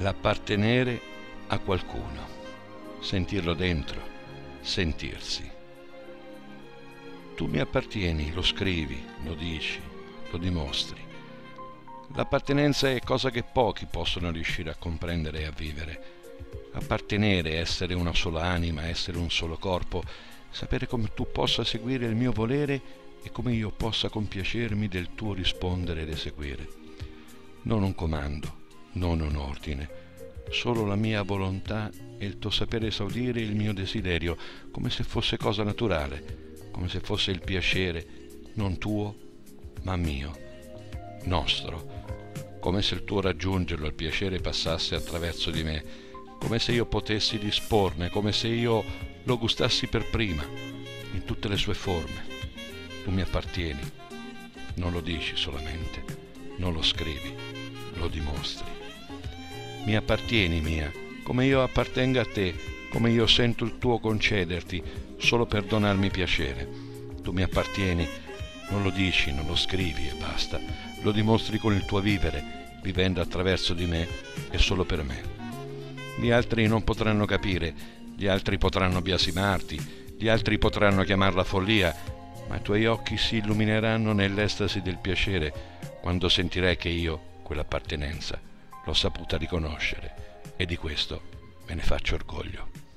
l'appartenere a qualcuno, sentirlo dentro, sentirsi. Tu mi appartieni, lo scrivi, lo dici, lo dimostri. L'appartenenza è cosa che pochi possono riuscire a comprendere e a vivere. Appartenere, essere una sola anima, essere un solo corpo, sapere come tu possa seguire il mio volere e come io possa compiacermi del tuo rispondere ed eseguire. Non un comando, non un ordine, solo la mia volontà e il tuo sapere esaudire il mio desiderio, come se fosse cosa naturale, come se fosse il piacere, non tuo, ma mio, nostro, come se il tuo raggiungerlo, il piacere passasse attraverso di me, come se io potessi disporne, come se io lo gustassi per prima, in tutte le sue forme. Tu mi appartieni, non lo dici solamente, non lo scrivi, lo dimostri mi appartieni mia, come io appartenga a te, come io sento il tuo concederti, solo per donarmi piacere. Tu mi appartieni, non lo dici, non lo scrivi e basta, lo dimostri con il tuo vivere, vivendo attraverso di me e solo per me. Gli altri non potranno capire, gli altri potranno biasimarti, gli altri potranno chiamarla follia, ma i tuoi occhi si illumineranno nell'estasi del piacere quando sentirai che io, quell'appartenenza, l'ho saputa riconoscere e di questo me ne faccio orgoglio.